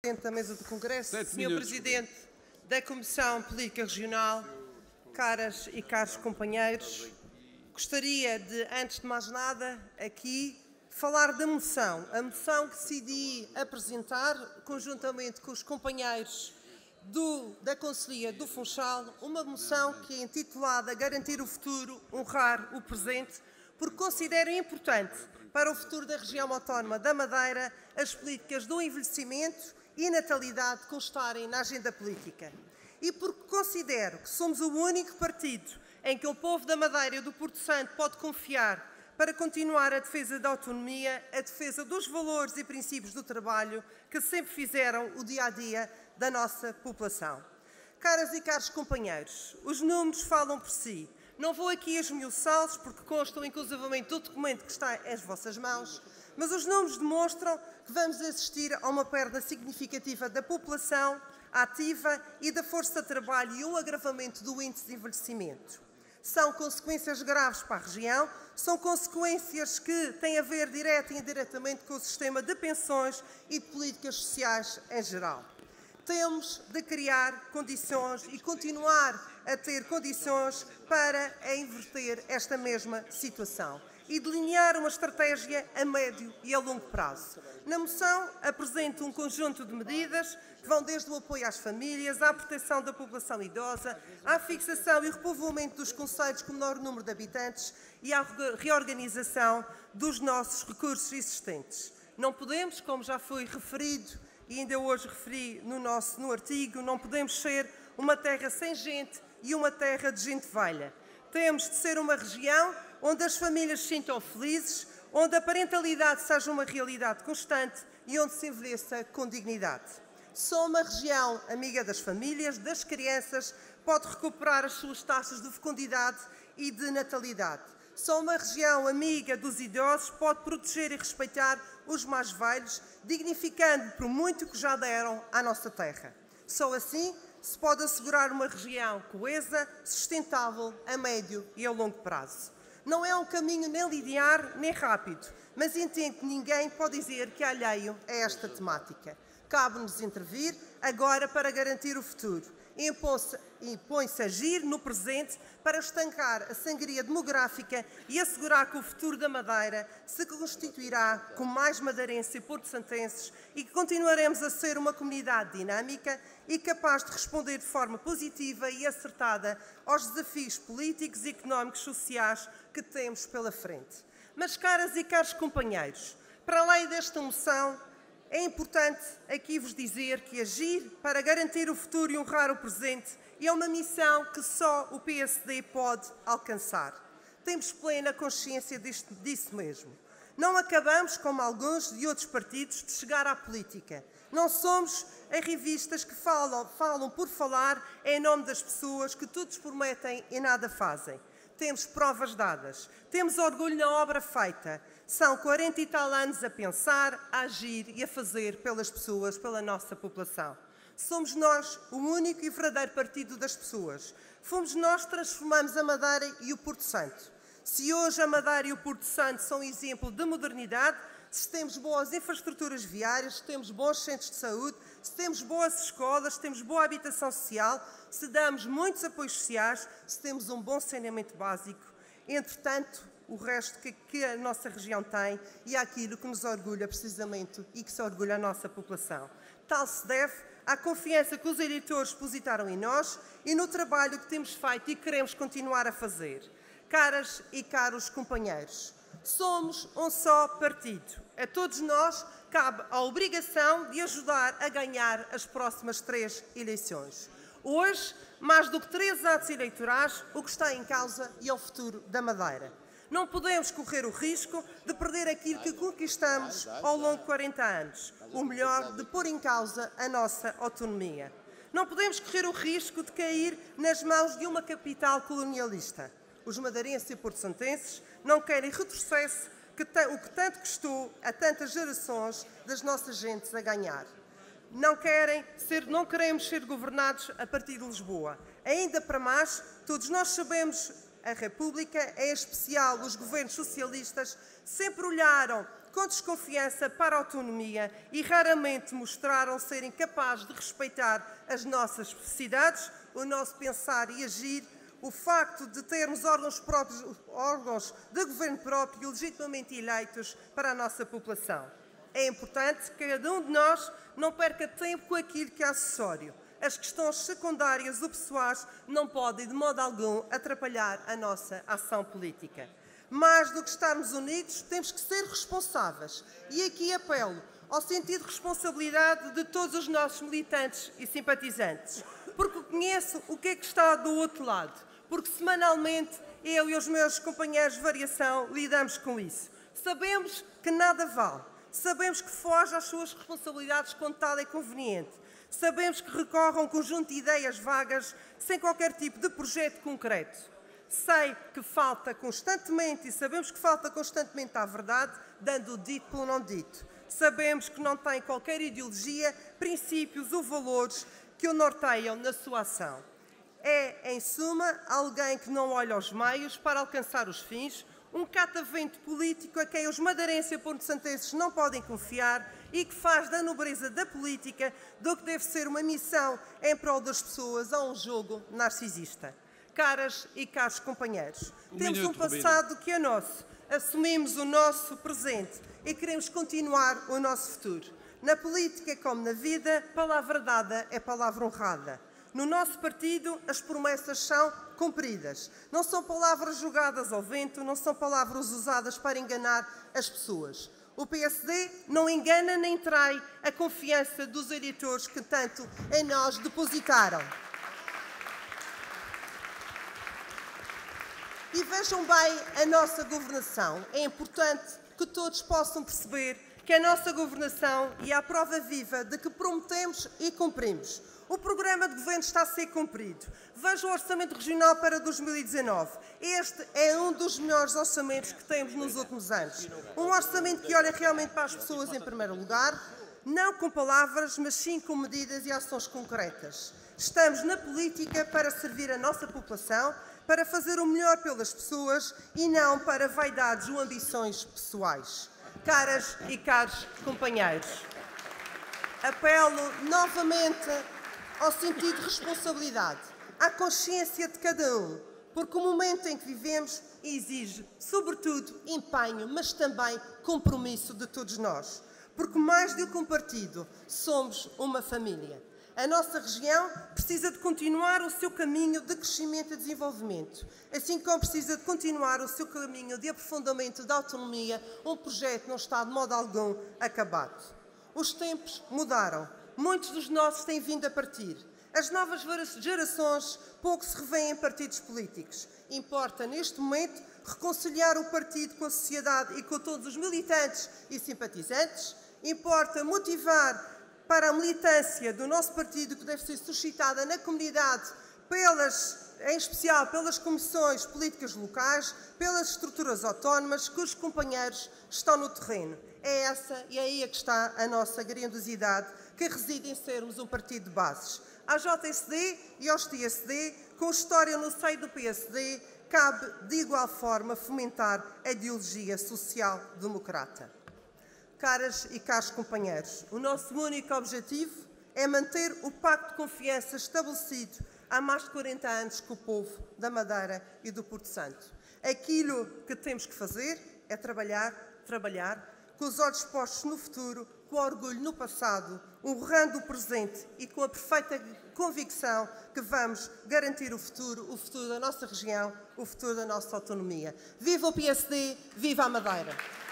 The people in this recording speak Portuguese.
Presidente da Mesa do Congresso, Sete Sr. minutos. Presidente da Comissão Política Regional, caras e caros companheiros, gostaria de, antes de mais nada, aqui falar da moção. A moção que decidi apresentar, conjuntamente com os companheiros do- da Conselhia do Funchal, uma moção que é intitulada Garantir o Futuro, Honrar o Presente, porque considero importante para o futuro da região autónoma da Madeira as políticas do envelhecimento e natalidade constarem na agenda política. E porque considero que somos o único partido em que o povo da Madeira e do Porto Santo pode confiar para continuar a defesa da autonomia, a defesa dos valores e princípios do trabalho que sempre fizeram o dia a dia da nossa população. Caras e caros companheiros, os números falam por si. Não vou aqui esmiuçá-los porque constam inclusivamente do documento que está às vossas mãos, mas os números demonstram que vamos assistir a uma perda significativa da população ativa e da força de trabalho e um agravamento do índice de envelhecimento. São consequências graves para a região, são consequências que têm a ver direta e indiretamente com o sistema de pensões e de políticas sociais em geral. Temos de criar condições e continuar a ter condições para inverter esta mesma situação e delinear uma estratégia a médio e a longo prazo. Na moção apresento um conjunto de medidas que vão desde o apoio às famílias, à proteção da população idosa, à fixação e repovoamento dos concelhos com menor número de habitantes e à reorganização dos nossos recursos existentes. Não podemos, como já foi referido e ainda hoje referi no nosso no artigo, não podemos ser uma terra sem gente e uma terra de gente velha. Temos de ser uma região onde as famílias se sintam felizes, onde a parentalidade seja uma realidade constante e onde se envelheça com dignidade. Só uma região amiga das famílias, das crianças, pode recuperar as suas taxas de fecundidade e de natalidade. Só uma região amiga dos idosos pode proteger e respeitar os mais velhos, dignificando por muito que já deram à nossa terra. Só assim se pode assegurar uma região coesa, sustentável a médio e a longo prazo. Não é um caminho nem linear nem rápido, mas entendo que ninguém pode dizer que é alheio a esta temática. Cabe-nos intervir agora para garantir o futuro. Impõe-se agir no presente para estancar a sangria demográfica e assegurar que o futuro da Madeira se constituirá com mais madeirenses e porto-santenses e que continuaremos a ser uma comunidade dinâmica e capaz de responder de forma positiva e acertada aos desafios políticos, económicos, sociais que temos pela frente. Mas, caras e caros companheiros, para além desta moção, é importante aqui vos dizer que agir para garantir o futuro e honrar o presente é uma missão que só o PSD pode alcançar. Temos plena consciência disto, disso mesmo. Não acabamos, como alguns de outros partidos, de chegar à política. Não somos em revistas que falam, falam por falar em nome das pessoas que todos prometem e nada fazem. Temos provas dadas, temos orgulho na obra feita. São 40 e tal anos a pensar, a agir e a fazer pelas pessoas, pela nossa população. Somos nós o único e verdadeiro partido das pessoas. Fomos nós que transformamos a Madeira e o Porto Santo. Se hoje a Madeira e o Porto Santo são exemplo de modernidade, se temos boas infraestruturas viárias, se temos bons centros de saúde, se temos boas escolas, se temos boa habitação social, se damos muitos apoios sociais, se temos um bom saneamento básico, entretanto, o resto que, que a nossa região tem e aquilo que nos orgulha precisamente e que se orgulha a nossa população. Tal se deve à confiança que os eleitores depositaram em nós e no trabalho que temos feito e queremos continuar a fazer. Caras e caros companheiros, somos um só partido. A todos nós cabe a obrigação de ajudar a ganhar as próximas três eleições. Hoje, mais do que três atos eleitorais, o que está em causa é o futuro da Madeira. Não podemos correr o risco de perder aquilo que conquistamos ao longo de 40 anos, o melhor, de pôr em causa a nossa autonomia. Não podemos correr o risco de cair nas mãos de uma capital colonialista. Os madeirenses e porto-santenses não querem retrocesso que o que tanto custou a tantas gerações das nossas gentes a ganhar. Não, querem ser, não queremos ser governados a partir de Lisboa. Ainda para mais, todos nós sabemos a República, em especial os governos socialistas, sempre olharam com desconfiança para a autonomia e raramente mostraram serem capazes de respeitar as nossas necessidades, o nosso pensar e agir, o facto de termos órgãos, próprios, órgãos de governo próprio legitimamente eleitos para a nossa população. É importante que cada um de nós não perca tempo com aquilo que é acessório. As questões secundárias ou pessoais não podem, de modo algum, atrapalhar a nossa ação política. Mais do que estarmos unidos, temos que ser responsáveis. E aqui apelo ao sentido de responsabilidade de todos os nossos militantes e simpatizantes, porque conheço o que é que está do outro lado, porque semanalmente eu e os meus companheiros de variação lidamos com isso. Sabemos que nada vale, sabemos que foge às suas responsabilidades quando tal é conveniente, sabemos que recorre a um conjunto de ideias vagas sem qualquer tipo de projeto concreto. Sei que falta constantemente e sabemos que falta constantemente à verdade, dando o dito pelo não dito. Sabemos que não tem qualquer ideologia, princípios ou valores que o norteiam na sua ação. É, em suma, alguém que não olha aos meios para alcançar os fins, um catavento político a quem os madeirenses e ponto-santenses não podem confiar e que faz da nobreza da política do que deve ser uma missão em prol das pessoas a um jogo narcisista. Caras e caros companheiros, um temos minuto, um passado que é nosso, assumimos o nosso presente e queremos continuar o nosso futuro. Na política, como na vida, palavra dada é palavra honrada. No nosso partido, as promessas são cumpridas. Não são palavras jogadas ao vento, não são palavras usadas para enganar as pessoas. O PSD não engana nem trai a confiança dos eleitores que tanto em nós depositaram. E vejam bem a nossa governação. É importante que todos possam perceber que a nossa governação é a prova viva de que prometemos e cumprimos. O programa de governo está a ser cumprido. Veja o orçamento regional para 2019. Este é um dos melhores orçamentos que temos nos últimos anos. Um orçamento que olha realmente para as pessoas em primeiro lugar, não com palavras, mas sim com medidas e ações concretas. Estamos na política para servir a nossa população, para fazer o melhor pelas pessoas e não para vaidades ou ambições pessoais. Caras e caros companheiros, apelo novamente ao sentido de responsabilidade, à consciência de cada um, porque o momento em que vivemos exige, sobretudo, empenho, mas também compromisso de todos nós. Porque mais do que um partido, somos uma família. A nossa região precisa de continuar o seu caminho de crescimento e desenvolvimento, assim como precisa de continuar o seu caminho de aprofundamento da autonomia, um projeto não está de modo algum acabado. Os tempos mudaram, muitos dos nossos têm vindo a partir. As novas gerações pouco se revêem em partidos políticos. Importa, neste momento, reconciliar o partido com a sociedade e com todos os militantes e simpatizantes. Importa motivar para a militância do nosso partido que deve ser suscitada na comunidade, pelas, em especial pelas comissões políticas locais, pelas estruturas autónomas, cujos companheiros estão no terreno. É essa e é aí que está a nossa grandiosidade, que reside em sermos um partido de bases. À JSD e aos TSD, com história no seio do PSD, cabe de igual forma fomentar a ideologia social-democrata. Caras e caros companheiros, o nosso único objetivo é manter o pacto de confiança estabelecido há mais de 40 anos com o povo da Madeira e do Porto Santo. Aquilo que temos que fazer é trabalhar, trabalhar, com os olhos postos no futuro, com orgulho no passado, honrando o presente e com a perfeita convicção que vamos garantir o futuro, o futuro da nossa região, o futuro da nossa autonomia. Viva o PSD, viva a Madeira!